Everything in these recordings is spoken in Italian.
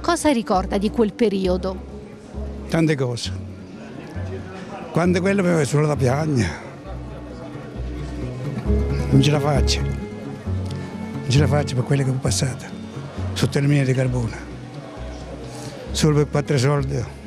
Cosa ricorda di quel periodo? Tante cose. Quando quello aveva solo da piagna. Non ce la faccio. Non ce la faccio per quello che ho passato. Sotto le mine di carbone. Solo per quattro soldi.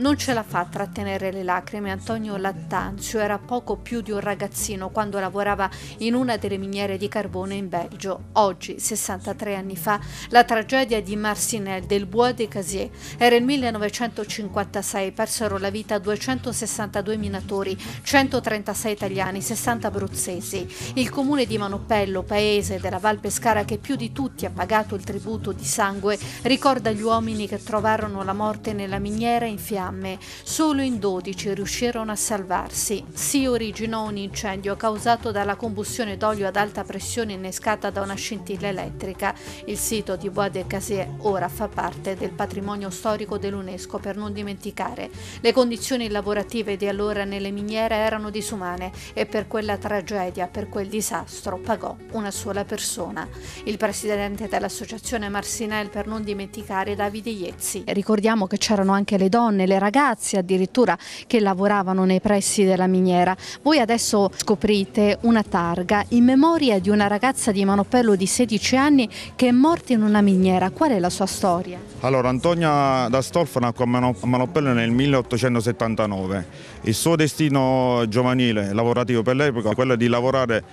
Non ce la fa a trattenere le lacrime. Antonio Lattanzio era poco più di un ragazzino quando lavorava in una delle miniere di carbone in Belgio. Oggi, 63 anni fa, la tragedia di Marcinelle del Bois de Casier era il 1956. Persero la vita 262 minatori, 136 italiani, 60 abruzzesi. Il comune di Manopello, paese della Val Pescara che più di tutti ha pagato il tributo di sangue, ricorda gli uomini che trovarono la morte nella miniera in fiamme fiamme. Solo in 12 riuscirono a salvarsi. Si originò un incendio causato dalla combustione d'olio ad alta pressione innescata da una scintilla elettrica. Il sito di Bois de Casier ora fa parte del patrimonio storico dell'UNESCO per non dimenticare. Le condizioni lavorative di allora nelle miniere erano disumane e per quella tragedia, per quel disastro, pagò una sola persona. Il presidente dell'associazione Marsinel per non dimenticare Davide Iezzi. Ricordiamo che c'erano anche le donne, le ragazze addirittura che lavoravano nei pressi della miniera. Voi adesso scoprite una targa in memoria di una ragazza di Manopello di 16 anni che è morta in una miniera. Qual è la sua storia? Allora, Antonia D'Astolfo nacque a Manopello nel 1879. Il suo destino giovanile, lavorativo per l'epoca, quello di lavorare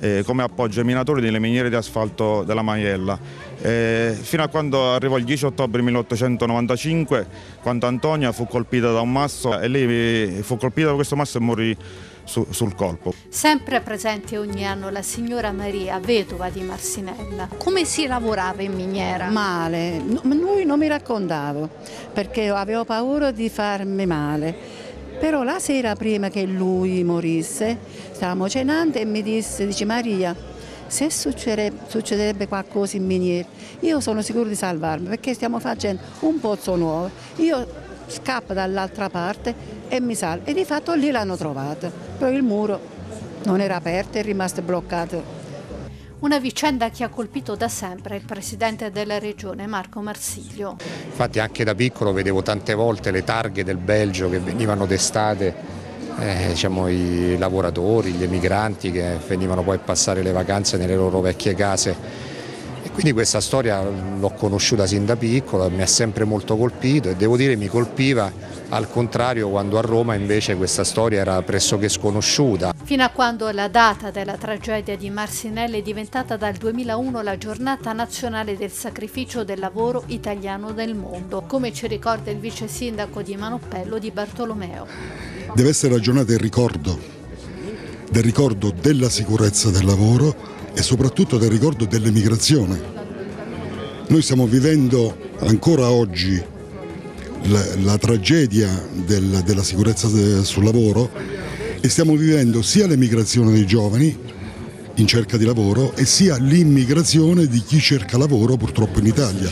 eh, come appoggio ai minatori delle miniere di asfalto della Maiella. Eh, fino a quando arrivò il 10 ottobre 1895, quando Antonia fu colpita da un masso e lei fu colpita da questo masso e morì su, sul colpo. Sempre presente ogni anno la signora Maria, vedova di Marsinella. Come si lavorava in miniera? Male, no, lui non mi raccontava perché avevo paura di farmi male però la sera prima che lui morisse, stavamo cenando e mi disse, dice Maria, se succederebbe qualcosa in miniera, io sono sicuro di salvarmi perché stiamo facendo un pozzo nuovo. Io scappo dall'altra parte e mi salvo. E di fatto lì l'hanno trovato, però il muro non era aperto, è rimasto bloccato una vicenda che ha colpito da sempre il presidente della regione Marco Marsiglio. Infatti anche da piccolo vedevo tante volte le targhe del Belgio che venivano destate eh, diciamo, i lavoratori, gli emigranti che venivano poi a passare le vacanze nelle loro vecchie case quindi questa storia l'ho conosciuta sin da piccolo, mi ha sempre molto colpito e devo dire mi colpiva al contrario quando a Roma invece questa storia era pressoché sconosciuta. Fino a quando la data della tragedia di Marsinelli è diventata dal 2001 la giornata nazionale del sacrificio del lavoro italiano nel mondo, come ci ricorda il vice sindaco di Manoppello di Bartolomeo. Deve essere la giornata del ricordo, del ricordo della sicurezza del lavoro e soprattutto del ricordo dell'emigrazione. Noi stiamo vivendo ancora oggi la, la tragedia del, della sicurezza sul lavoro e stiamo vivendo sia l'emigrazione dei giovani in cerca di lavoro e sia l'immigrazione di chi cerca lavoro purtroppo in Italia.